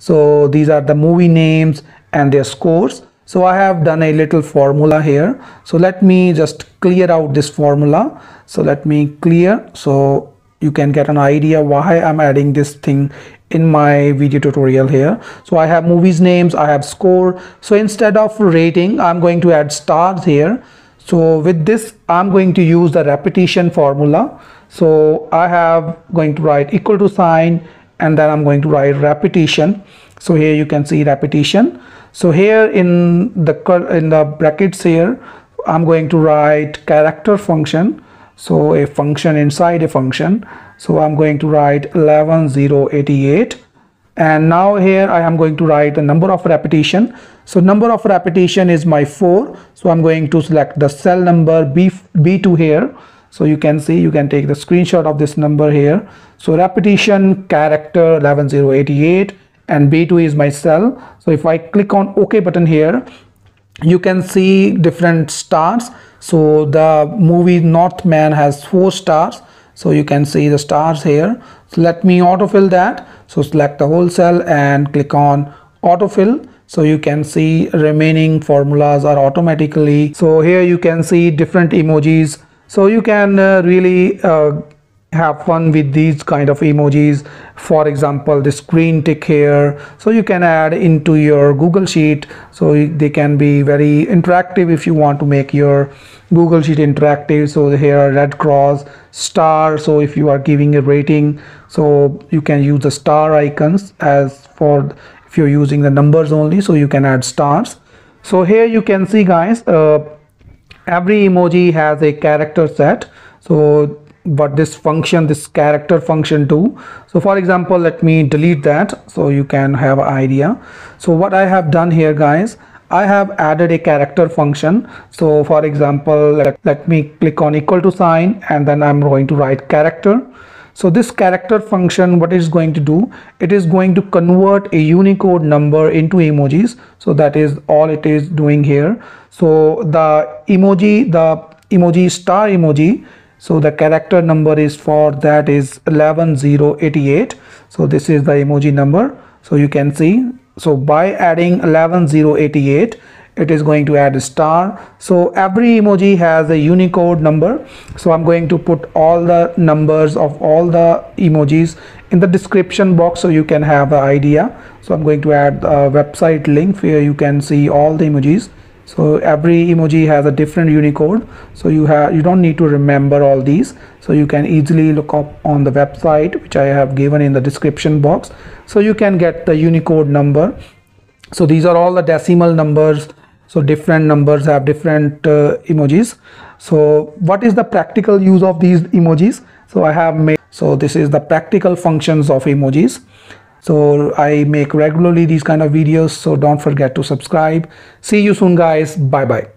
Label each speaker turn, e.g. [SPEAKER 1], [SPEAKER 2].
[SPEAKER 1] so these are the movie names and their scores. So I have done a little formula here. So let me just clear out this formula. So let me clear. So you can get an idea why I'm adding this thing in my video tutorial here. So I have movies names I have score. So instead of rating I'm going to add stars here. So with this I'm going to use the repetition formula. So I have going to write equal to sign and then I'm going to write repetition. So here you can see repetition. So here in the in the brackets here I'm going to write character function. So a function inside a function. So I'm going to write 11088 and now here I am going to write the number of repetition. So number of repetition is my 4 so I'm going to select the cell number B, B2 here so you can see you can take the screenshot of this number here. So repetition character 11088 and B2 is my cell. So if I click on OK button here you can see different stars. So the movie northman has four stars. So you can see the stars here. So let me autofill that. So select the whole cell and click on autofill. So you can see remaining formulas are automatically. So here you can see different emojis so you can uh, really uh, have fun with these kind of emojis. For example the screen tick here. So you can add into your google sheet. So they can be very interactive if you want to make your google sheet interactive. So here red cross star. So if you are giving a rating so you can use the star icons as for if you're using the numbers only so you can add stars. So here you can see guys uh, every emoji has a character set. So but this function this character function too so for example let me delete that so you can have an idea. So what i have done here guys i have added a character function. So for example let, let me click on equal to sign and then i'm going to write character so this character function what is going to do it is going to convert a unicode number into emojis. So that is all it is doing here. So the emoji the emoji star emoji so the character number is for that is 11088 so this is the emoji number. So you can see so by adding 11088 it is going to add a star. So every emoji has a unicode number. So i'm going to put all the numbers of all the emojis in the description box so you can have an idea. So i'm going to add a website link where you can see all the emojis. So every emoji has a different unicode. So you have you don't need to remember all these. So you can easily look up on the website which i have given in the description box. So you can get the unicode number. So these are all the decimal numbers so different numbers have different uh, emojis. So what is the practical use of these emojis? So i have made so this is the practical functions of emojis. So i make regularly these kind of videos. So don't forget to subscribe. See you soon guys. Bye bye